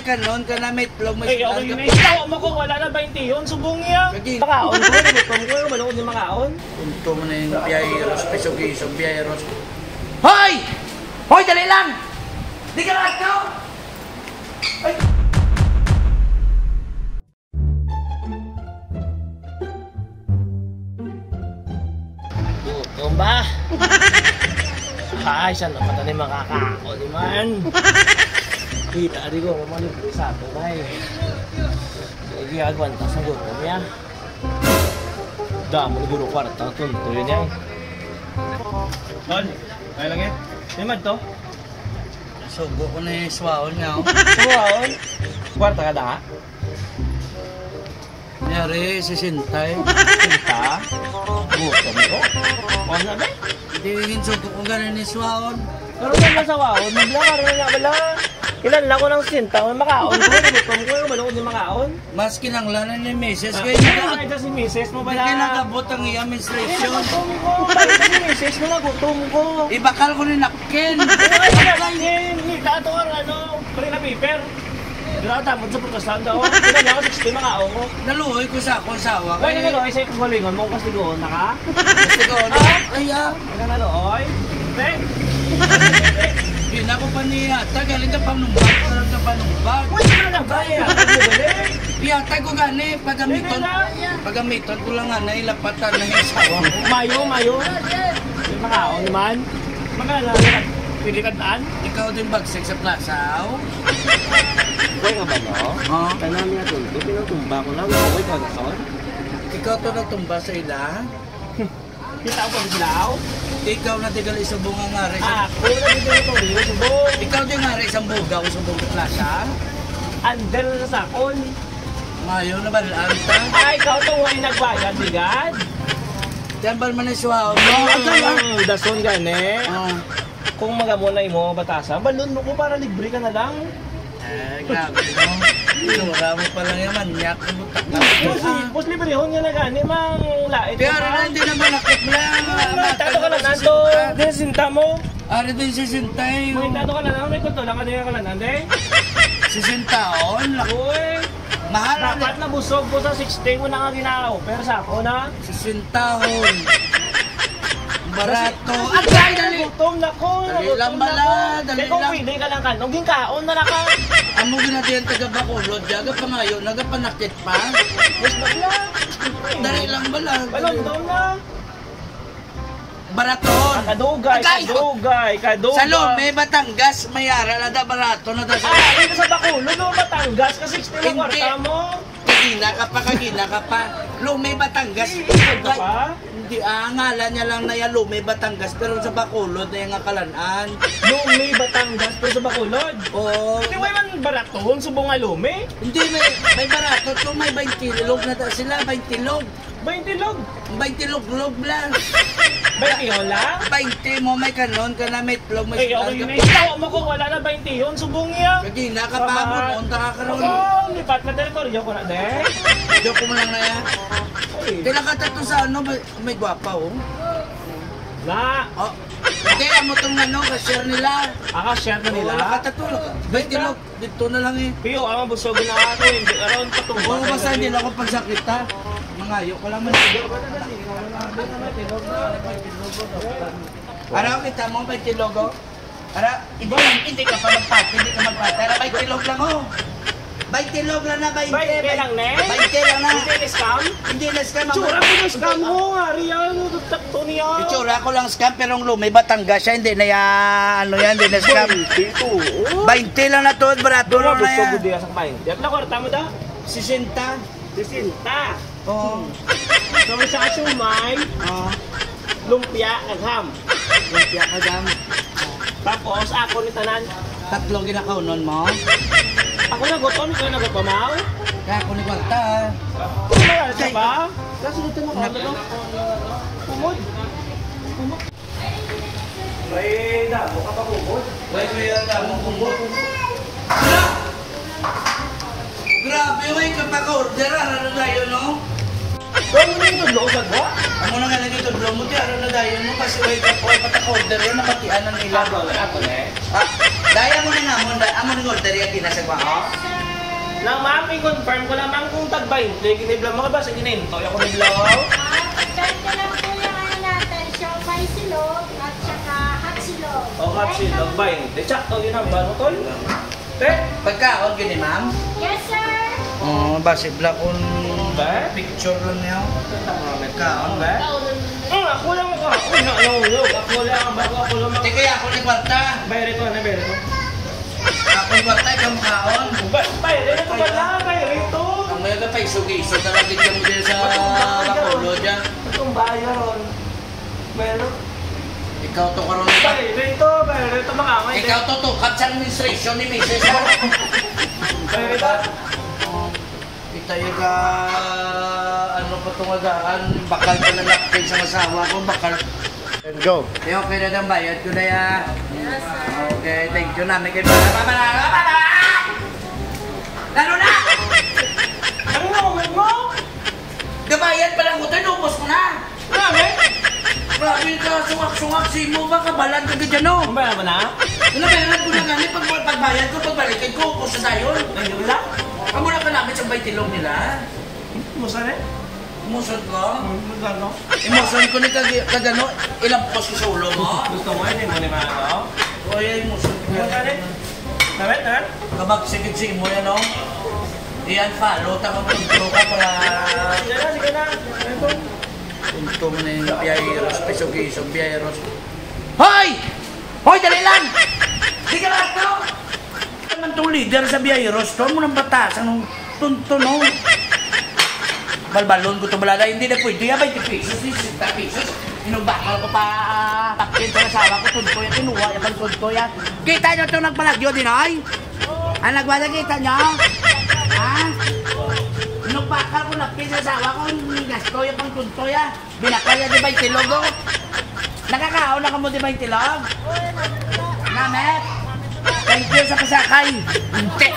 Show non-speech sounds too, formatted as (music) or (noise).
may kanon ka na may itlog, may Ay, okay na. Ikaw mo kung wala na 20 yun, subong niya. Makaon ko, gutom ko, manood yung makaon. Punto mo na yung biyaheros, pisog-isog, biyaheros. Hoy! Hoy, dali lang! Di ka lahat ka! Ay! Gutom ba? (laughs) Ay, saan naman na makakaon man. (laughs) Kita di ko, mamalog sa ato ba eh. Lagi agwanta sa gutom niya. Damo ni Guru kwarta, tunto yun yan. Tol, kaya lang yan. Naman to? Sugo ko na yung swaon nga. Suwaon. Kwarta ka da? Nyari, sisintay. Kita? Gutom ko? Na ba? Hindi yung sugo ko ganin yung swaon. Pero kung nasa waon, maglakar na nga bala. Ilan lang ko ng sinta, may makaon ko, gutom ko, manood yung makaon. Mas kinanglanan ni Mrs. Ah, Kaya Kaya nagabot. nakita si misis mo Hindi bala. nagabot ang iyang Hindi menstruation. nagutom ko. Bakit si misis mo nagutom ko? Ibakal ko ni napkin. Ay, ganyan. Hita to ang ano, pari na paper. Dira tapos sa pagkasan daw. Ilan lang ako 60 makaon ko. Naluhoy ko sa akong sawa. Wala na lo, isa yung galingon mo kasi doon na ka. Gusto ko, ay ah. Wala na lo, (laughs) oy. Te. Yun ako pa niya. Tagaling ka panumbag. Tagaling ka panumbag. Wala na lang (laughs) kaya. Iyatay ko gani. Pagamiton. Pagamiton ko lang nga na ilapatan na yung sawa. Mayo, mayo. Yung makaon man. Magkala na pili ka daan. Ikaw din bagsik sa plaza. oh. Uy nga ba no? Oh. Tanami na tulog, pinutumba ko lang. Uy, ka na Ikaw to nagtumba sa ila. Kita ko pa silaw. Ikaw na tigal isubong ang nga rin. Ako na dito ito, dito subong. Ikaw din nga rin isang bugaw subong sa plaza. Andel na sa sakon. Ngayon na ba anta? Ay, ikaw to huwag nagbayad, bigad. Diyan ba naman yung suwaw mo? Mm, dason gani. Oh. Kung magamunay mo, batasan, balon mo ko para libre ka na lang. Eh, grabe mo pa lang yung manyak. Butak na. Pus libre ho niya na gani, mang lait. Pero na hindi naman nakit lang. Tato ka lang nando. Din sinta mo. Ari din si Sintay. May tato ka lang, may kunto lang ka din ka lang nande. Si Sintaon. Lako. Uy, Mahal na dapat na busog po sa 60 mo na nga. Pero sa ako na. Si Sintaon. Barato. At dahil dali. Gutom na ko. Dali nagutom lang na bala, ko. dali Di kung lang. pwede ka lang kanong ginkaon na naka. (laughs) Amo ginati ang taga Bacolod. Yaga pa ngayon. Nagapanakit pa. Yes, bakla. Dali lang bala. Balon daw na. Baraton. Kadugay, kadugay, kadugay. Sa Lome, Batangas, Mayara na da barato na da sa... Ah, dito sa Bakulo, no, Batangas, kasi 60 na kwarta mo. Kagina ka pa, kagina ka pa. Lume, Batangas. Ikaw ka pa? Hindi, ah, ngalan niya lang na yan, Lume, Batangas. Pero sa Bacolod na yung akalanaan. Lumi, Batangas, pero sa Bakulod. Oo. Hindi mo man baraton, subong nga lumi. Hindi, may, may barato to, may 20 log na sila, 20 log. 20 log. 20 log, log lang. 20 hola. 20 mo, may kanon ka na, may itlog, may Ay, okay na. Ikaw mo kung wala na 20 yun, subong niya. Kagina ka pa, pumunta ka karon. Oo, lipat na teritoryo ko na, de. Joke mo lang na yan. Kailan ka tato sa ano, may, may gwapa, oh. Na, Oh, kaya mo itong ano, ka-share nila. aka-share na nila. Oo, nakatulog. 20 log, dito na lang eh. Piyo, ang busog na ako, hindi around patungkol. Oo, basta hindi lang ako pagsakit ha. Mangayo ko lang man. Ara, kita mo, 20 logo? Ara, hindi, hindi ka pa magpati, hindi ka magpati. Ara, 20 log lang oh. 20 log lang na, 20. 20 lang, ne? 20 lang na. Hindi na scam? Hindi na scam. Tsura ko na scam mo, nga, Rian, takto niya. Itsura ko lang scam, pero ang lumi, Batangas siya, hindi na yan, ano yan, hindi na scam. Dito. 20 lang na to, barato lang na yan. ko diya sa kapain. Diyak na kwarta mo da? 60. Sisinta. Oo. So, may sa asumay, Oo. lumpia, agham. Lumpia dam. Tapos, ako ni Tanan. Tatlo ginakaunon mo. Ako na gutom, ikaw na gutom, Mau? Kaya ako ni Kwanta. Kumagal ka ba? Kasunod mo ka, ano? Kumod. Kumod. May damo ka pa kumod? Wait, may yata mo kumbot. Gra! Grabe, wey, kapag order, ano na tayo, no? Kung mo yung tudlo sa? Ang muna nga lagi ito, blow mo, di, ano na tayo, no? Kasi wey, kapag patak order, yun, nakatianan nila. Ako na, ako na. Ah, Daya mo na nga mo, amo ni order yung ginasagwa ko. Na ma'am, i-confirm ko lamang kung tag 20. Kiniblang mo ba sa gininto? Ako niblaw. Ganito lang po yung ano natin, siomay silog at saka hot silog. O kat silog 20. Sakto yun ang bano tol. Te, Pagkaon, gini ma'am. Yes, sir. Oo, oh, base black on Ba? picture lang niya. Kaon ba? Hmm, ako lang ako. Ako na ano, ako lang bago ako. Hindi kaya ako ni kwarta. Bayre to, ano bayre to? Ako ni kwarta, ikaw makaon. Ba, bayre to pala, bayre to. Ang mga pa iso-iso talaga dyan mo din sa Bacolod dyan. Itong bayaron. Meron. Ikaw to karon. Bayre to, bayre to makamay. Ikaw to tukat sa administration ni Mrs. Bayre to. Kita yung ka, ano pa tungagaan, bakal ka na napkin sa masawa ko, bakal. And go. Eh, okay na ng bayad ko na ya. Okay, thank you namin kay Bala. Bala, Bala, Bala! Lalo na! Ano na moment mo? Gabayad pa lang ko, tinubos mo na! Grabe. Grabe ka, sungak-sungak, simo ba, kabalan ka dyan, no? Ang bayar ba na? Nabayaran ko na gani, pag pagbayad ko, pagbalikin ko, kung sa dayon. Ay, wala. Amo na ka namin sa baytilong nila. Musa rin? Imuson ko. Magkano? Imuson ko ni kag kagano, ilang pos ko sa ulo mo. Gusto mo, hindi mo ni Mano? O yan, imuson ko. Ano ka rin? Tawet, tawet? Mo yan, no? Iyan, follow, takang tuntro ka para... Sige na, sige na. Ito. Tuntro mo na yung biyaheros, pisog-isog, biyaheros. Hoy! Hoy, dali lang! Ka lahat, no? Naman tong leader sa biyaheros, to mo ng batasan ng tunto, no? Balbalon ko to balada, hindi na pwede. Ya, 20 pesos, 60 pesos. Inubakal ko pa takkin sa asawa ko, tunto yan, kinuha yan, pang tunto yan. Kita nyo itong nagpalagyo din, ay? Ang nagwala, kita nyo? Ha? Inubakal ko, nakkin sa asawa ko, gasto yan, pang tunto yan. Binakaya di ba yung tilog, oh? Nakakaon na ka mo di ba yung tilog? Namet! Thank you sa pasakay. Hindi.